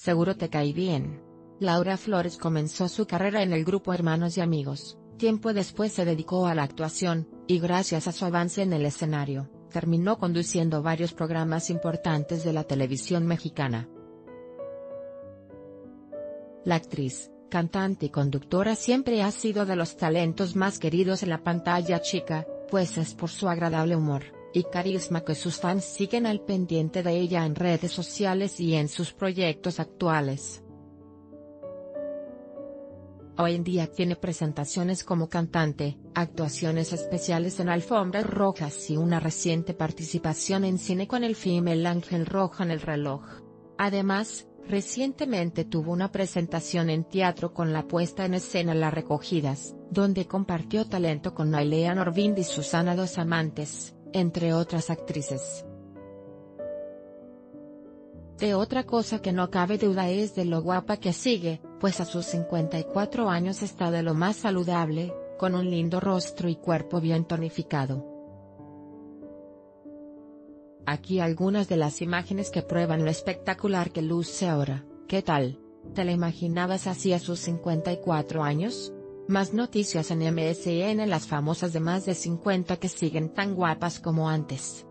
seguro te cae bien. Laura Flores comenzó su carrera en el grupo Hermanos y Amigos, tiempo después se dedicó a la actuación, y gracias a su avance en el escenario, terminó conduciendo varios programas importantes de la televisión mexicana. La actriz, cantante y conductora siempre ha sido de los talentos más queridos en la pantalla chica, pues es por su agradable humor y carisma que sus fans siguen al pendiente de ella en redes sociales y en sus proyectos actuales. Hoy en día tiene presentaciones como cantante, actuaciones especiales en alfombras rojas y una reciente participación en cine con el film El Ángel Rojo en el reloj. Además, recientemente tuvo una presentación en teatro con la puesta en escena Las Recogidas, donde compartió talento con Nailea Norvind y Susana Dos Amantes entre otras actrices. De otra cosa que no cabe duda es de lo guapa que sigue, pues a sus 54 años está de lo más saludable, con un lindo rostro y cuerpo bien tonificado. Aquí algunas de las imágenes que prueban lo espectacular que luce ahora, ¿qué tal? ¿Te la imaginabas así a sus 54 años? Más noticias en MSN las famosas de más de 50 que siguen tan guapas como antes.